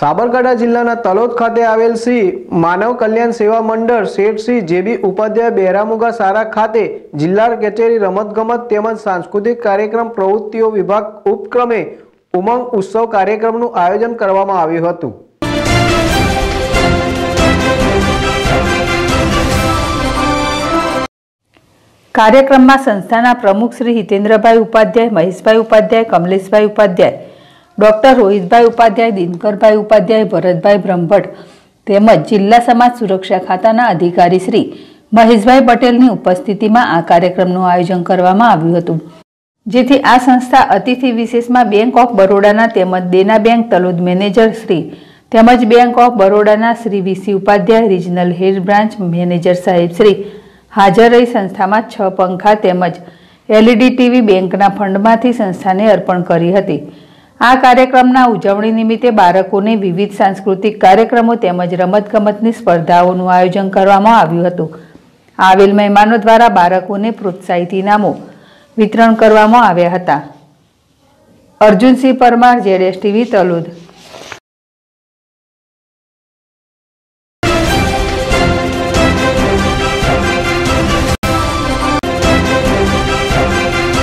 સાબરકાંઠા જિલ્લાના તલોદ ખાતે આવેલ શ્રી માનવ કલ્યાણ સેવા મંડળ શેઠ શ્રી જેબી ઉપાધ્યાય બહેરામુગા સારા ખાતે જિલ્લા કચેરી રમતગમત તેમજ સાંસ્કૃતિક કાર્યક્રમ પ્રવૃત્તિઓ વિભાગ ઉપક્રમે ઉમંગ ઉત્સવ કાર્યક્રમનું આયોજન કરવામાં આવ્યું હતું. કાર્યક્રમમાં સંસ્થાના પ્રમુખ શ્રી હિતેન્દ્રભાઈ ઉપાધ્યાય, મહેશભાઈ ઉપાધ્યાય, કમલેશભાઈ ઉપાધ્યાય ડોક્ટર રોહિતભાઈ ઉપાધ્યાય, દિનકરભાઈ ઉપાધ્યાય, ભરતભાઈ બ્રહ્મભટ્ટ તેમજ જિલ્લા સમાજ સુરક્ષા ખાતાના અધિકારી શ્રી મહેશભાઈ પટેલની ઉપસ્થિતિમાં આ કાર્યક્રમનું આયોજન કરવામાં આવ્યું હતું. જેથી આ સંસ્થા અતિથિ વિશેષમાં બેંક ઓફ બરોડાના તેમજ દેના બેંક તલોદ મેનેજર શ્રી તેમજ bank of બરોડાના Shri V C Upadhyay, regional head branch manager સાહેબ શ્રી હાજર રહી સંસ્થામાં છ પંખા તેમજ એલઈડી ટીવી બેંકના ફંડમાંથી સંસ્થાને અર્પણ કરી હતી. આ કાર્યક્રમના ઉજવણી નિમિત્તે બાળકોને વિવિધ સાંસ્કૃતિક કાર્યક્રમો તેમજ રમતગમતની સ્પર્ધાઓનું આયોજન કરવામાં આવ્યું હતું. આવેલ મહેમાનો દ્વારા બાળકોને પ્રોત્સાહિત ઇનામો વિતરણ કરવામાં આવ્યા હતા. અર્જુનસિંહ પરમાર જેડેશ ટીવી, તલોદ.